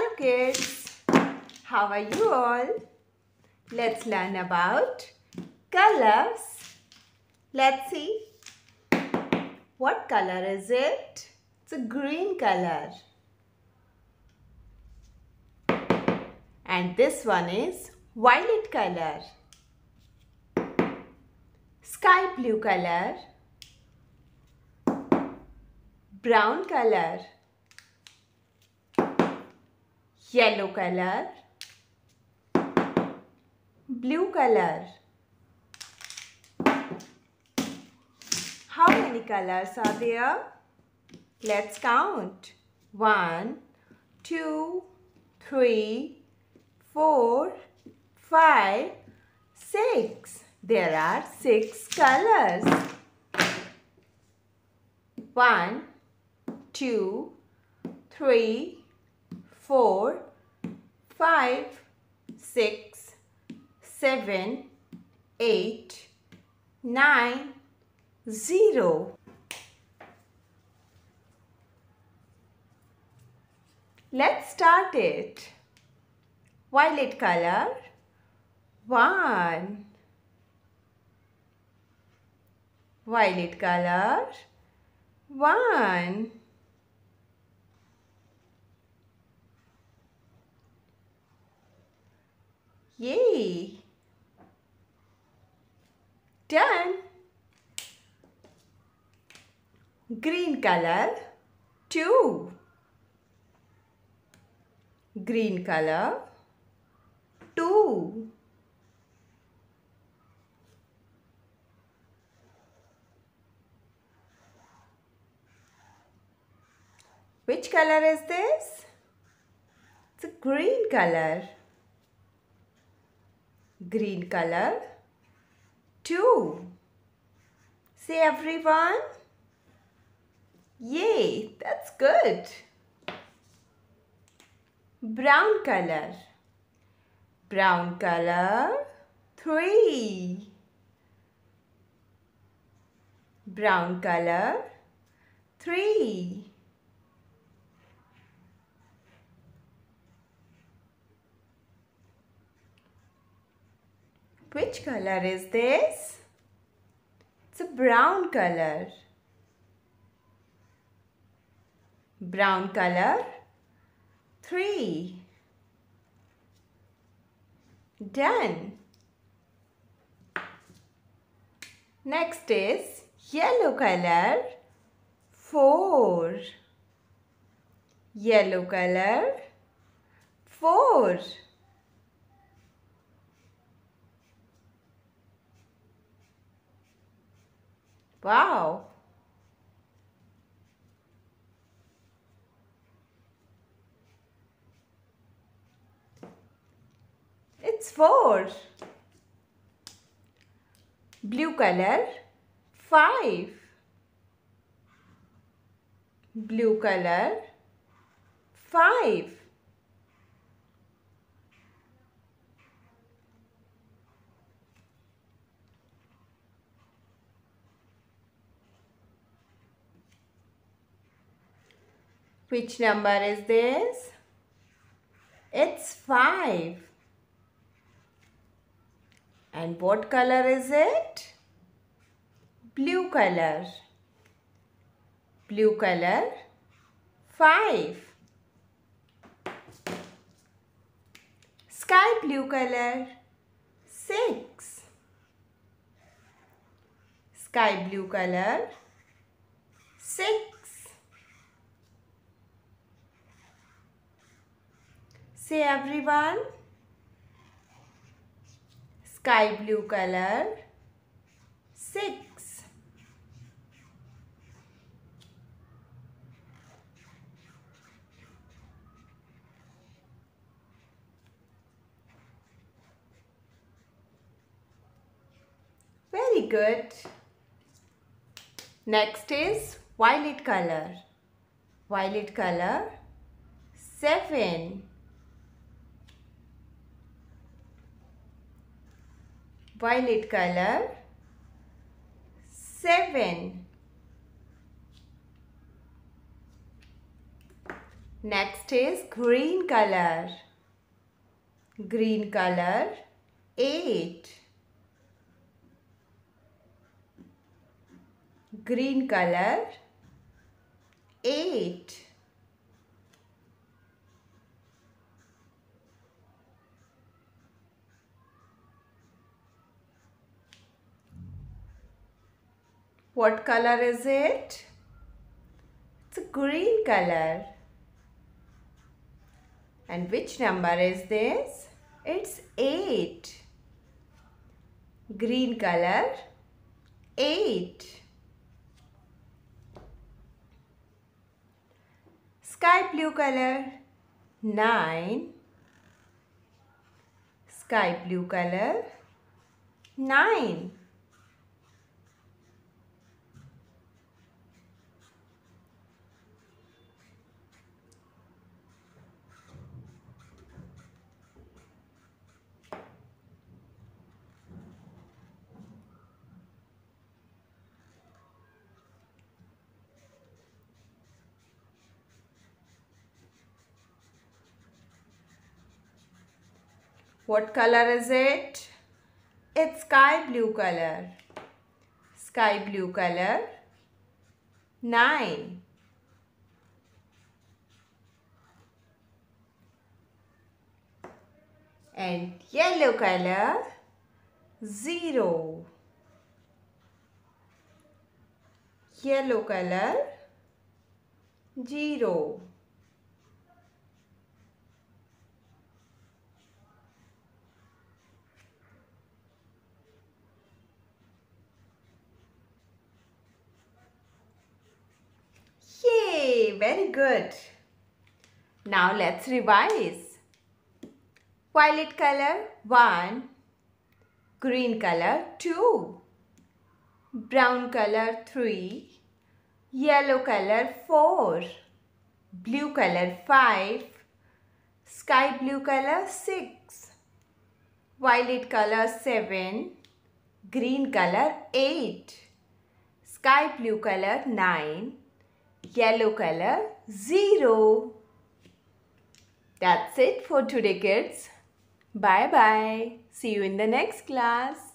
Hello kids, how are you all? Let's learn about colors. Let's see. What color is it? It's a green color. And this one is violet color. Sky blue color. Brown color yellow color, blue color. How many colors are there? Let's count. One, two, three, four, five, six. There are six colors. One, two, three, four, five, six, seven, eight, nine, zero. Let's start it. Violet color. One. Violet color. One. Yay! Done. Green color, two. Green color, two. Which color is this? It's a green color green color. Two. Say everyone. Yay, that's good. Brown color. Brown color. Three. Brown color. Three. Which color is this? It's a brown color. Brown color. Three. Done. Next is yellow color. Four. Yellow color. Four. Wow. It's four. Blue color, five. Blue color, five. Which number is this? It's 5. And what color is it? Blue color. Blue color. 5. Sky blue color. 6. Sky blue color. 6. Say everyone. Sky blue color. Six. Very good. Next is violet color. Violet color. Seven. Violet color. Seven. Next is green color. Green color 8. Green color 8. What color is it? It's a green color. And which number is this? It's 8. Green color 8. Sky blue color 9. Sky blue color 9. What color is it? It's sky blue color. Sky blue color. 9. And yellow color. 0. Yellow color. 0. Very good. Now let's revise. Violet color 1, green color 2, brown color 3, yellow color 4, blue color 5, sky blue color 6, violet color 7, green color 8, sky blue color 9, yellow color 0. That's it for today kids. Bye bye. See you in the next class.